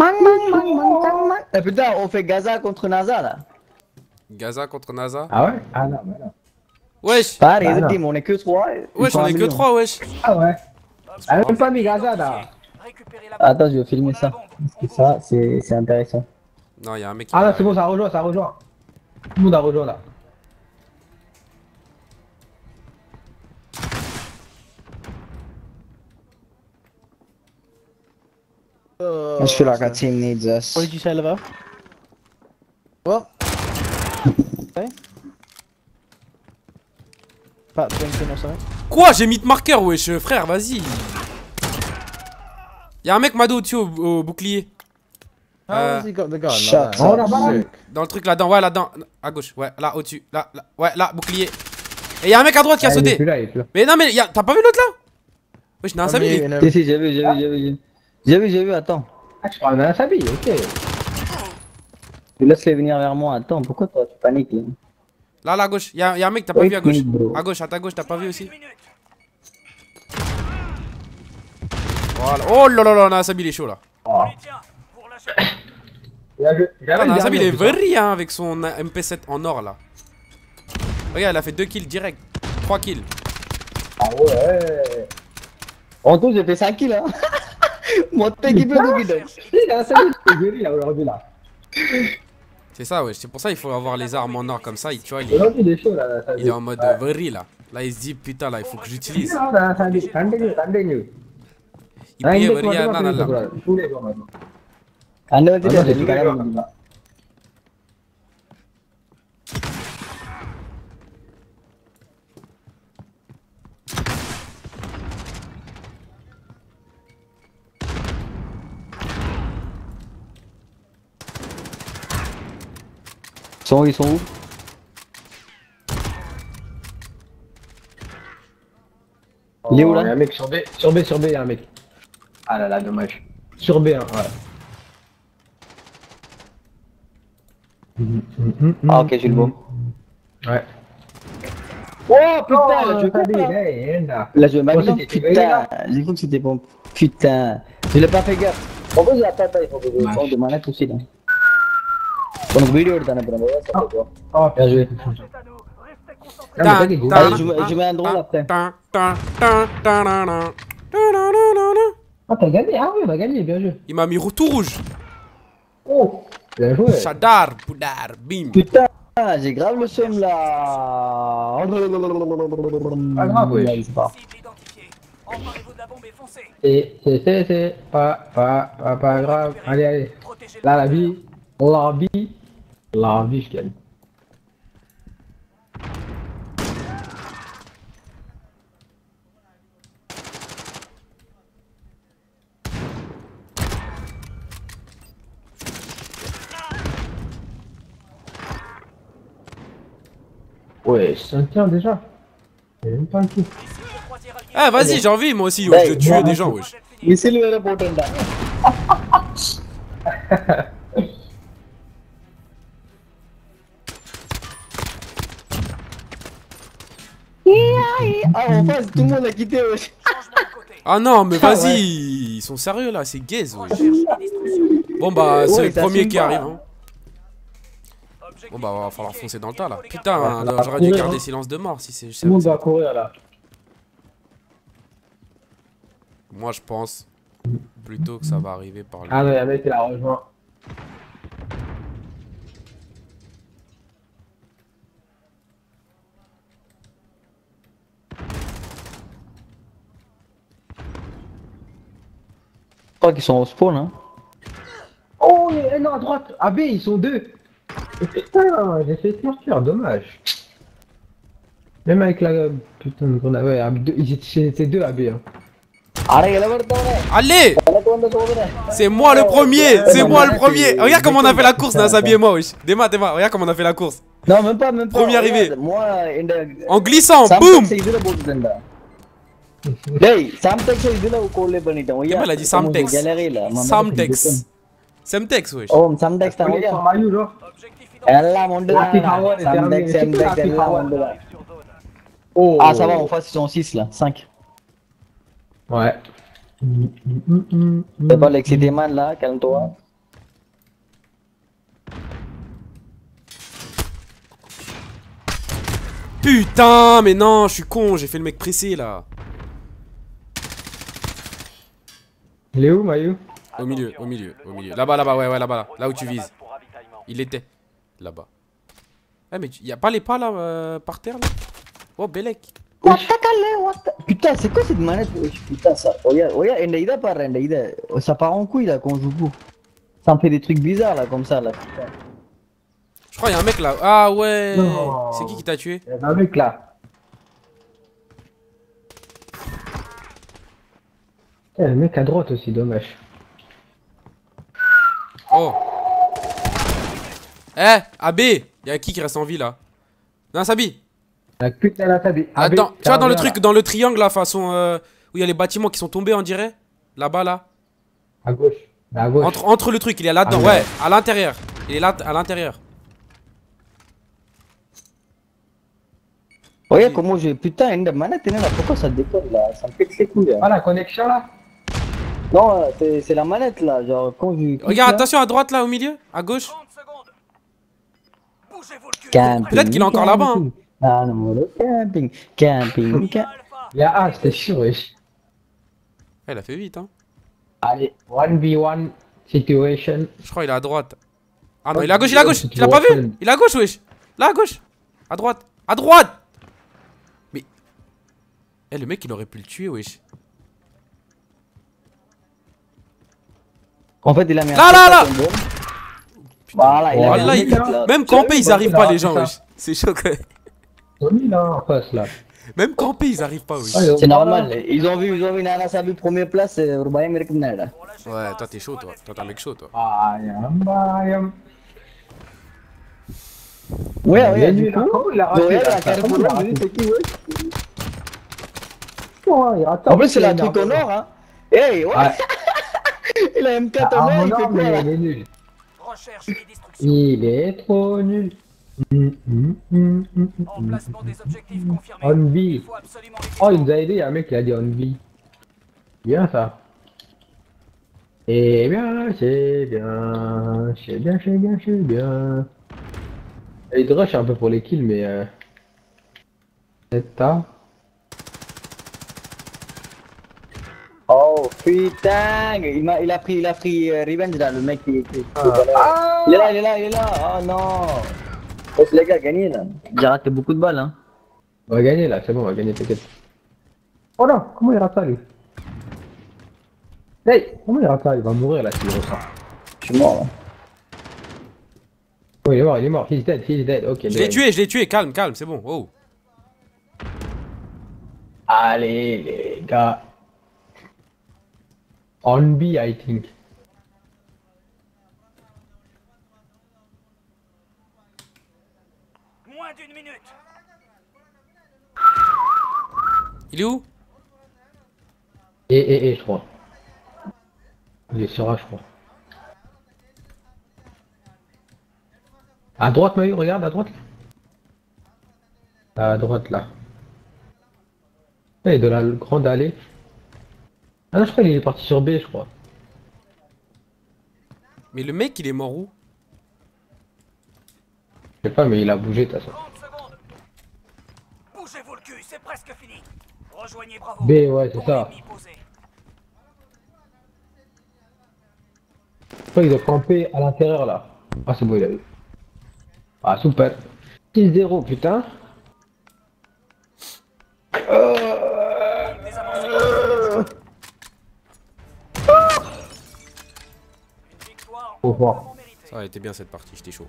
Mang. Eh putain, on fait Gaza contre NASA là. Gaza contre NASA. Ah ouais? Ah non, mais non. Wesh Pareil, Bah les non. teams, on est que 3. Wesh, on est que 3, wesh Ah ouais Elle a même pas mis Gaza là Attends, je vais filmer ça. Parce que ça, c'est c'est intéressant. Non, y'a un mec qui. Ah là c'est bon, ça rejoint, ça rejoint. Tout le monde a rejoint là. Je feel like our team needs us. What did you say, Levo? Drinking or something? Quoi J'ai mis de marqueur, wesh, frère, vas-y Y'a un mec Mado au-dessus au, au bouclier. How Euh? Oh. Dans le truc là-dedans, ouais, là-dedans. À gauche, ouais, là, au-dessus. Là, là, ouais, là, bouclier. Et y'a un mec à droite qui a Ah, Il est sauté. plus là, il est plus là. Mais non, mais y'a- t'as pas vu l'autre là? Wesh, n'a un Samy. si, si, j'ai vu, j'ai vu, j'ai vu. J'ai vu. J'ai vu, attends. Ah je crois qu'on a un sabi, ok. Tu laisses les venir vers moi, attends, pourquoi toi tu paniques là Là, là, à gauche. Y'a y a un mec, t'as pas vu à gauche. À gauche, à ta gauche, t'as pas vu aussi Voilà. Oh là là là, Nasabi il est chaud là. Ah, Nasabi il est very hein, avec son MP7 en or là. Regarde, il a fait 2 kills direct. 3 kills. Ah ouais En tout, j'ai fait 5 kills hein. Il a un c'est guéri là aujourd'hui là. C'est ça, ouais. C'est pour ça il faut avoir les armes en or comme ça. il- Tu vois, il est, Aujourd'hui il est chaud là, le sabi. il est en mode euh, very là. Là, il se dit putain, là, il faut que j'utilise. Ah, continue, continue. Il paye very Ils sont où, Il est où, là? Il y a un mec sur B, sur B, sur B, il y a un mec. Ah là là, dommage. Sur B, hein, ouais. Ah ok, je le vois. Ouais. Oh putain, là, je Oh, il est là. Là, je vais Oh, m'amuser. c'était Putain, là. j'ai cru que c'était bon. Putain, je l'ai pas fait gaffe. En plus, il a pas fait, il faut que je prenne de manette aussi là. Donc, vidéo எடுத்தானே அப்புறம் ça fait quoi Oh, bien joué. C'est à nous. Restez concentrés. Ah, mais t'inquiète, Tin, Allez, tin, je, mets- je mets un drone après. Tin, tin, tin, tin, tin, tin. Tin, tin, tin, tin, tin. Ah, t'as gagné Ah oui, on a gagné, bien joué. Il m'a mis tout rouge. Oh Bien joué. Shadar, Poudar, bim. Putain, j'ai grave le seum là. Pas grave, oui. Ouais, c'est pas. Cible identifiée. Emparez-vous de la bombe et foncez. C'est, c'est, c'est, c'est pas, pas, pas, pas grave. Allez, allez. Protégez Là, la vie. La vie. La vie, je gagne. Ouais, c'est un tir déjà. Il même pas un coup. le. Ah, vas-y, j'ai envie moi aussi. Ouais, Je tuer des gens, wesh. Missile வேற Ah, en face, tout le monde a quitté, Ah non, mais ah vas-y. Ils sont sérieux, là, c'est gaze, Bon, bah, c'est le premier qui arrive, hein. Bon bah va falloir foncer dans le tas là. Putain, euh, j'aurais dû garder silence de mort si c'est... Tout le monde va courir là. Moi je pense plutôt que ça va arriver par ah ah là. Ah non, le mec il a rejoint. crois qu'ils sont au spawn, hein. Oh, il y a un à droite. Ah ils sont deux. Putain, j'ai fait torture, dommage. Même avec la... Putain. Ils étaient deux AB. Hein. Allez C'est moi le premier C'est moi le premier. Regarde comment on a fait la course, Nazabi et moi, wesh. Dema, Dema, regarde comment on a fait la course. Non, même pas, même pas. Premier arrivé. En glissant, boum! டேய் பண்ணிட்டோம் ஐயா கேலரியில சாம்டெக்ஸ் Oh. Ah ça va, en face 6 là, 5. Ouais. T'as pas l'excès des man là, calme-toi. Putain, mais non, je suis con, j'ai fait le mec pressé là. Il est où, Mayu? Au milieu, au milieu, au milieu. Là-bas, là-bas, ouais, ouais, là-bas. Là où tu vises. pour. Il était. Là-bas. Eh, mais tu- y a pas les pas là, euh, par terre là? Oh, Belek. What the hell, what the- Putain, c'est quoi cette manette? Putain, ça. Regarde, regarde, Enda Ida par Enda Ida. Ça part en couille là quand on joue coup. Ça me fait des trucs bizarres là, comme ça là. Putain. Je crois y a un mec là. Ah ouais. C'est qui qui t'a tué? Il y a un mec là. Eh, le mec à droite aussi, dommage. Oh. Eh, AB Y'a qui qui reste en vie là Non, Sabi La putain la tabi. Attends, tu vois dans le truc, dans le triangle là, façon. euh, où il y a les bâtiments qui sont tombés, on dirait Là-bas là À gauche. À gauche. entre, entre le truc, il est là-dedans, Ah, ouais, ouais. à l'intérieur. Il est là, à l'intérieur. Regarde comment j'ai. Putain, Enda manette, là. Pourquoi ça déconne là? Ça me pète les couilles. là. Ah, la connexion là? Non, c'est c'est la manette là. Genre, quand je. Regarde, attention à droite là, au milieu, à gauche. 30 secondes. Bougez-vous le cul. Camping, Peut-être qu'il est encore là-bas, hein. camping. Ah non, le camping. Camping, camping. Il y a A, c'était sûr, wesh. Eh, il a fait vite, hein. Allez, 1v1 situation. Je crois qu'il est à droite. Ah non, il est à gauche, il est à gauche. Tu l'as pas vu? Il est à gauche, wesh. Là, à gauche. À droite. À droite Mais. Eh, le mec, il aurait pu le tuer, wesh. En fait, il a mis un. Là, là, là. Voilà, il a Voilà, mis un il- mec là. Même camper, ils arrivent c'est pas, là, les gens, c'est ça. wesh. C'est chaud, quand même. Tony là en face là. Même camper, ils arrivent pas, wesh. Ah, C'est normal. Ils ont vu, ils ont vu Nana Sabi première place. Rubayam Reknada. Ouais, toi, t'es chaud, toi. Toi, t'es un mec chaud, toi. Bayam, bayam. Ouais, ouais, du là. coup. Comment il a raté, là, la là. Oh, En plus, c'est la truc au nord, hein. Hey, ouais. Ouais. Il a M4 Ah, mon il fait quoi là il est nul. Recherche et destruction. Il est trop nul. Hum, hum, hum, Emplacement des objectifs confirmés. On Il B. faut absolument les Oh, il nous a aidé, il y a un mec qui a dit on B. Bien ça. Eh bien, c'est bien, c'est bien, c'est bien, c'est bien. Et il rush un peu pour les kills, mais euh... C'est tard. Oh putain, il a, il a pris, il a pris euh, Revenge là, le mec qui, qui- Ah. Il est là, il est là, il est là. Oh non. Oh, les gars, gagné là. J'ai raté beaucoup de balles, hein. On va gagner là, c'est bon, on va gagner, t'inquiète. Oh non, comment il rate ça lui? Hey, comment il rate ça? Il va mourir là s'il ressort. Je suis mort. Oh, il est mort, il est mort, he's dead, he's dead, ok. Je l'ai tué, je l'ai tué. Calme, calme, c'est bon. Oh. Allez les gars. On B, I think. Moins d'une minute. Il est où? Et, et, et, je crois. Il est sur A, je crois. À droite, Mayu, regarde, à droite. À droite, là. Et de la grande allée. Ah non, je crois qu'il est parti sur B, je crois. Mais le mec, il est mort où? Je sais pas, mais il a bougé, de toute façon. 30 secondes. Bougez-vous le cul, c'est presque fini. Rejoignez Bravo. B, ouais, c'est ça. Je crois qu'il doit camper à l'intérieur, là. Ah, c'est bon, il a vu. Ah, super. 6-0, putain. Ça a été bien cette partie, j'étais chaud.